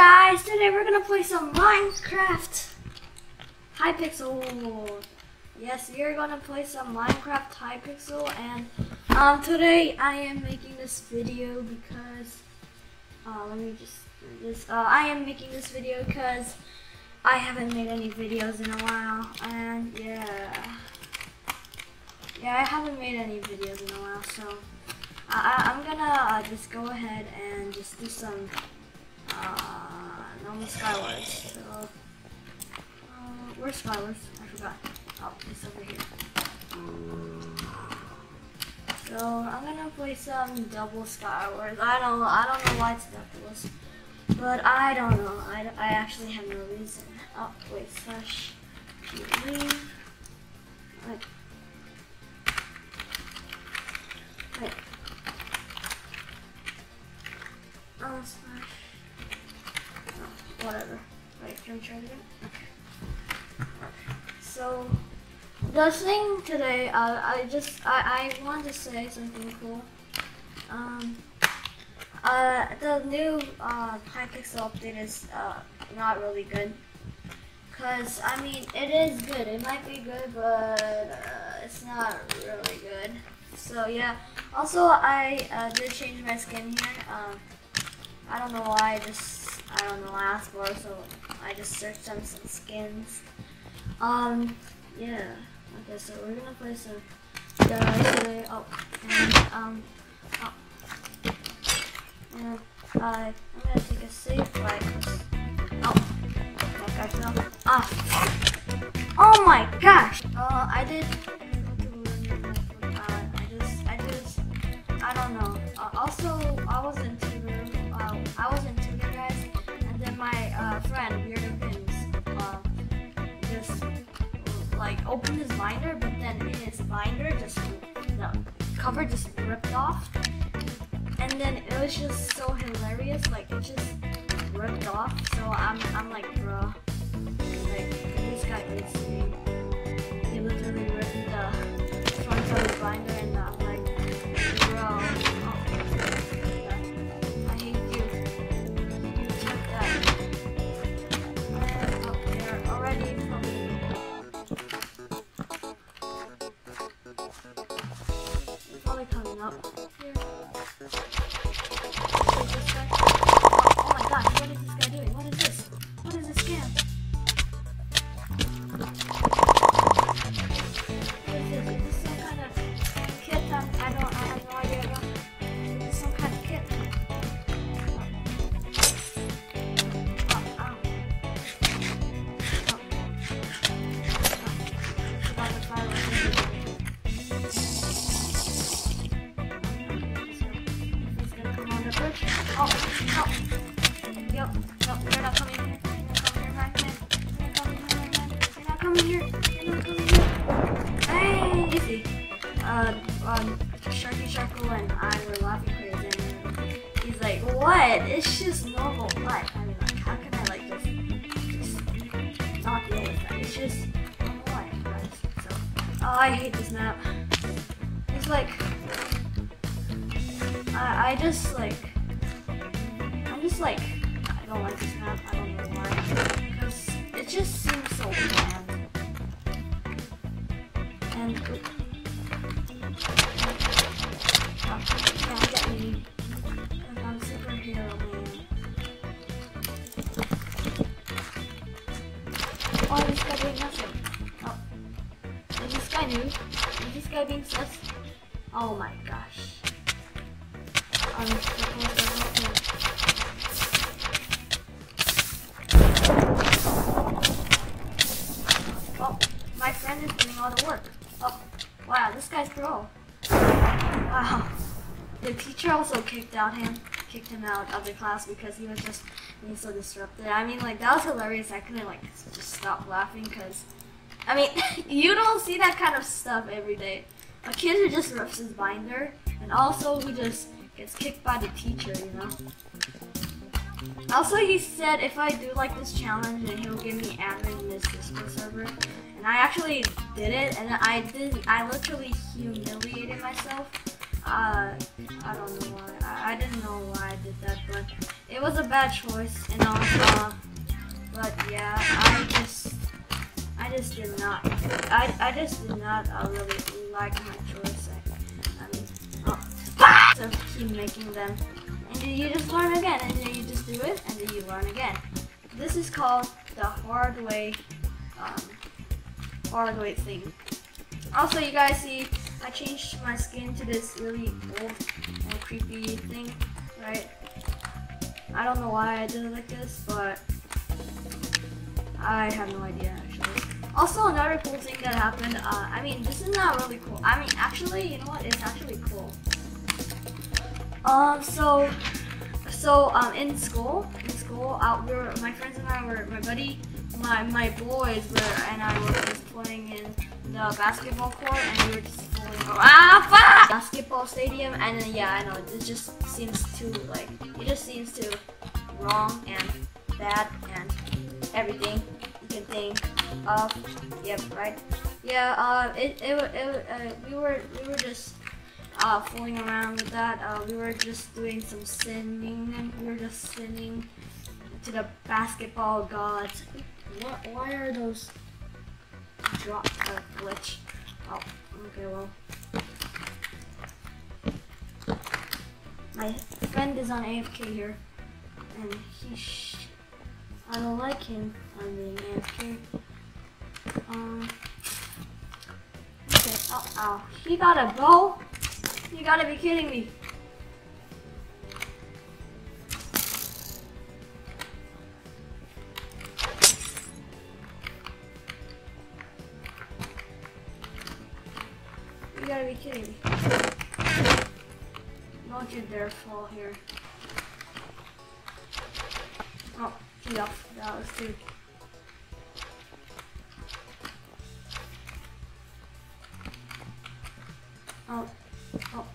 guys? Today we're gonna play some Minecraft Hypixel. Yes, we are gonna play some Minecraft Hypixel, and um, today I am making this video because uh, let me just this. Uh, I am making this video because I haven't made any videos in a while, and yeah, yeah, I haven't made any videos in a while, so I, am gonna uh, just go ahead and just do some uh, normal Skywars. So, uh, where's Skywars? I forgot. Oh, it's over here. So I'm gonna play some double Skywars. I don't, I don't know why it's doubles, but I don't know. I, I actually have no reason. Oh wait, slash. Wait. Wait. Oh, slash whatever. Right, can we try it again? Okay. So, the thing today, uh, I just, I, I wanted to say something cool. Um, uh, the new, uh, Hypixel update is, uh, not really good. Cause, I mean, it is good. It might be good, but, uh, it's not really good. So, yeah. Also, I, uh, did change my skin here. Um, I don't know why, I just I don't know, asked for, so I just searched on some skins. Um, yeah. Okay, so we're gonna play some today. Oh, and, um, oh. And I, I'm gonna take a safe flight. Oh, that guy fell. Ah. Oh my gosh! Uh, I did. Uh, I just, I just, I don't know. Uh, also, I was uh, friend, Weird uh, just like opened his binder, but then his binder just the cover just ripped off, and then it was just so hilarious, like it just ripped off. So I'm I'm like, bro, like this guy me. He coming here. Hey, easy. Uh, um, Sharky Sharkle and I were laughing crazy. And he's like, what? It's just normal life. I mean, like, how can I, like, just, just not deal with that? It's just normal life, guys. So, oh, I hate this map. It's like, I, I just, like, I'm just, like, I don't like this map. I don't know why. Guy's pro. Wow. The teacher also kicked out him, kicked him out of the class because he was just being so disruptive. I mean, like that was hilarious. I couldn't like just stop laughing because, I mean, you don't see that kind of stuff every day. A kid who just rips his binder, and also who just gets kicked by the teacher, you know. Also, he said if I do like this challenge, then he'll give me admin in this Discord server. And I actually did it, and I did. I literally humiliated myself. Uh, uh, I don't know why. I, I didn't know why I did that, but it was a bad choice, and also, but yeah, I just, I just did not, I, I just did not uh, really like my choice. I, I mean, oh, so keep making them, and then you just learn again, and then you just do it, and then you learn again. This is called the hard way, um, hard way thing. Also, you guys see, I changed my skin to this really old and creepy thing, right? I don't know why I did it like this, but I have no idea actually. Also, another cool thing that happened, uh, I mean, this is not really cool. I mean, actually, you know what? It's actually cool. Um, so, so, um, in school, in school, uh, we were, my friends and I were, my buddy, my, my boys were, and I were just playing in the basketball court and we were just falling ah, fuck! basketball stadium and then yeah I know it just seems too like it just seems too wrong and bad and everything you can think of. Yep right? Yeah uh it, it, it uh, we were we were just uh fooling around with that. Uh we were just doing some sinning and we were just sinning to the basketball gods what why are those drop a glitch. Oh, okay, well. My friend is on AFK here, and he I don't like him on being AFK. Um, okay, oh, oh, he got a bow? You gotta be kidding me. Be kidding. Don't you dare fall here. Oh, off. That was too. Oh, oh.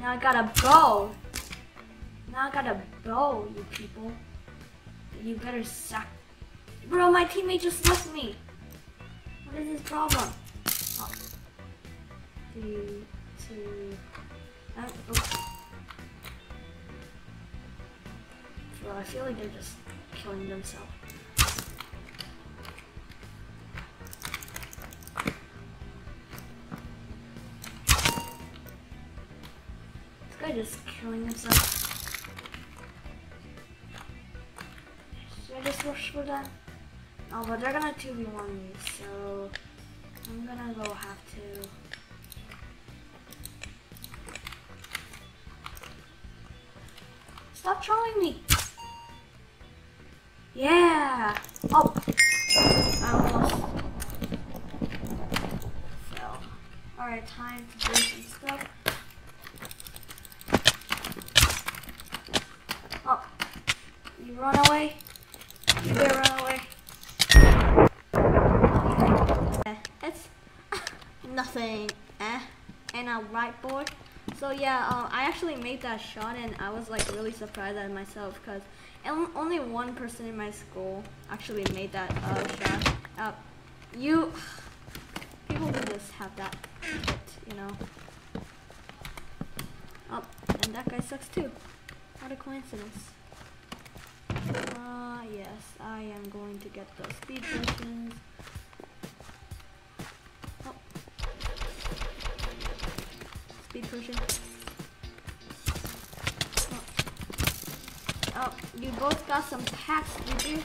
Now I got a bow. Now I got a bow, you people. You better suck. Bro, my teammate just left me. What is his problem? Oh. Oh. Well, I feel like they're just killing themselves. Just killing himself. Should I just rush for that? Oh, but they're gonna 2v1 me, so I'm gonna go have to. Stop trolling me! Yeah. Oh. I almost fell. Alright, time to do some stuff. Oh. You run away? You better run away. It's nothing. Eh? And a whiteboard. So yeah, uh, I actually made that shot and I was like really surprised at myself because only one person in my school actually made that uh, shot. Uh, you, people who just have that hit, you know. Oh, and that guy sucks too. What a coincidence. Uh, yes, I am going to get the speed potions. Oh. Speed potion. Oh, you both got some packs, did you?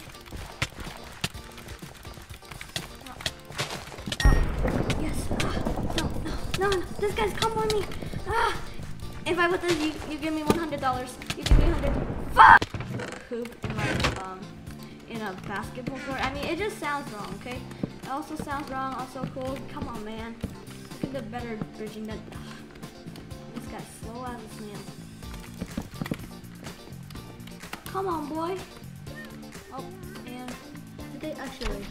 Oh, oh. yes. Ah, no, no, no, no. This guy's come on me. Ah. If I put this, you, you give me $100. You give me 100 Fuck! Poop um, in a basketball court. I mean, it just sounds wrong, okay? It also sounds wrong, also cool. Come on, man. Look at the better bridging that... This guy's slow as a snail. Come on, boy. Oh, and did they actually?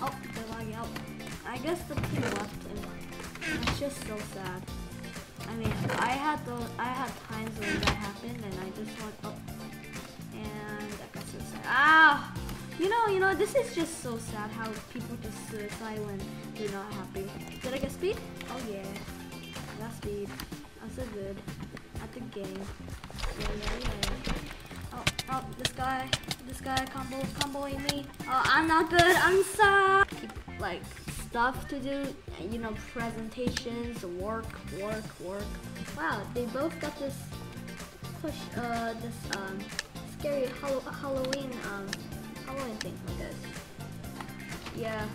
Oh, they're lagging out. I guess the team left and it's just so sad. I mean, I had those, I had times when that happened and I just went up and I got suicide. Ah! You know, you know, this is just so sad how people just suicide when they're not happy. Did I get speed? Oh yeah. I got speed. I'm so good at the game. Yeah, yeah, yeah. Oh, oh, this guy, this guy combo, comboing me. Oh, I'm not good. I'm sorry. Keep, like stuff to do, you know, presentations, work, work, work. Wow, they both got this push, uh, this um, scary Hall Halloween, um, Halloween thing like this. Yeah.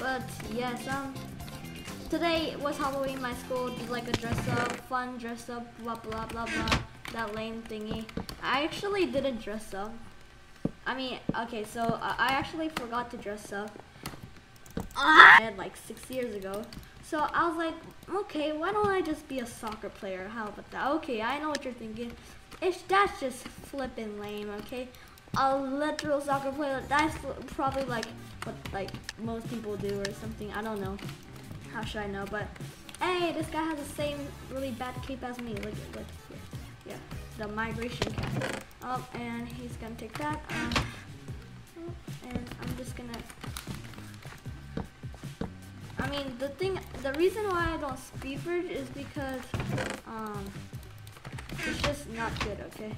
But yes, um, today was Halloween. My school did like a dress up, fun dress up, blah blah blah blah. That lame thingy. I actually didn't dress up. I mean, okay, so uh, I actually forgot to dress up. I like six years ago. So I was like, okay, why don't I just be a soccer player? How about that? Okay, I know what you're thinking. It's that's just flipping lame, okay? A literal soccer player, that's probably like what like most people do or something. I don't know. How should I know? But hey, this guy has the same really bad cape as me. Look, look, yeah, yeah, the migration cap. Oh, and he's gonna take that. Um, and I'm just gonna mean, the thing, the reason why I don't speed bridge is because um, it's just not good. Okay,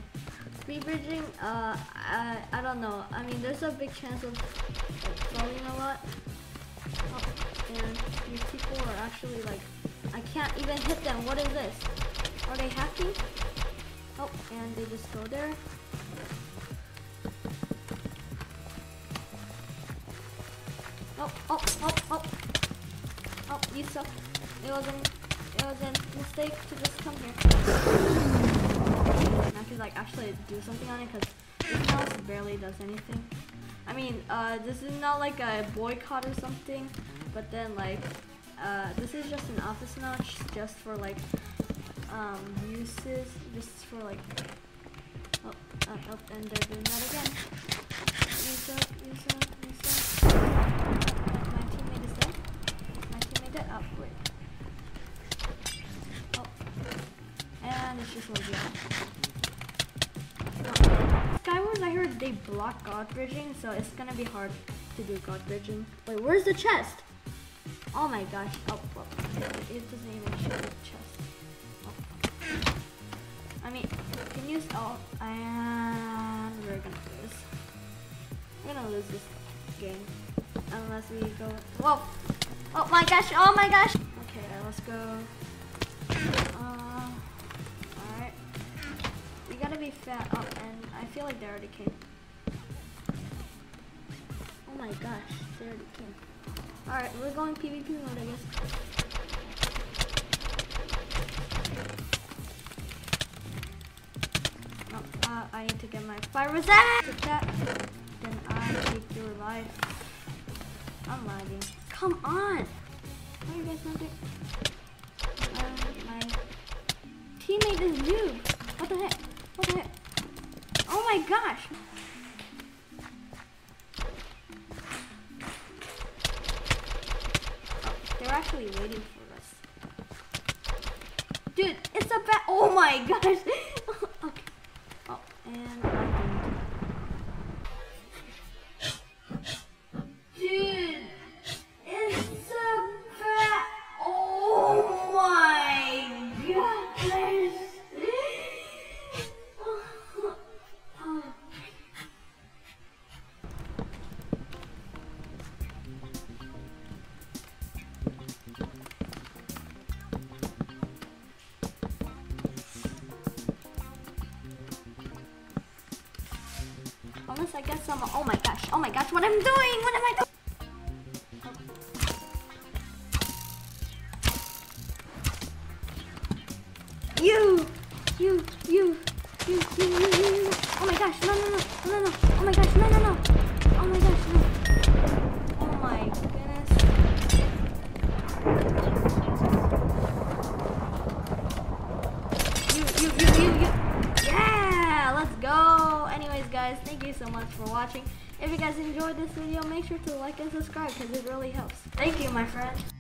speed bridging, uh, I, I don't know. I mean, there's a big chance of like, falling a lot, oh, and these people are actually like, I can't even hit them. What is this? Are they hacking? Oh, and they just go there. You suck. It was a, it was a mistake to just come here. I could like actually do something on it because this mouse barely does anything. I mean, uh, this is not like a boycott or something, but then like, uh, this is just an office notch just for like, um, uses, just for like, oh, uh, oh, and they're doing that again. Use up, use up, use up. Oh, wait. Oh. And it's just. Skywars, I heard they block god bridging, so it's gonna be hard to do god bridging. Wait, where's the chest? Oh my gosh. Oh, it doesn't even show the chest. Oh. I mean, can use all, and we're gonna lose. We're gonna lose this game unless we go. Whoa. Oh my gosh, oh my gosh. Okay, let's go. Uh, Alright. We gotta be fat. Oh, and I feel like they already came. Oh my gosh, they already came. Alright, we're going PvP mode, I guess. Oh, uh, I need to get my fire. That, then I take your life. I'm lagging. Come on! Why are you guys not doing? Um, my teammate is noob. What the heck? What the heck? Oh my gosh! Oh, they're actually waiting for us. Dude, it's a bat. Oh my gosh! okay. Oh, and I guess I'm. Oh my gosh. Oh my gosh. What am I'm doing? What am I doing? You, you, you, you, you, you, you. Oh my gosh. No, no, no, no, no. Oh my gosh. No, no, no. Oh my gosh. No. Oh my goodness. You, you, you. thank you so much for watching. If you guys enjoyed this video, make sure to like and subscribe because it really helps. Thank you, my friend.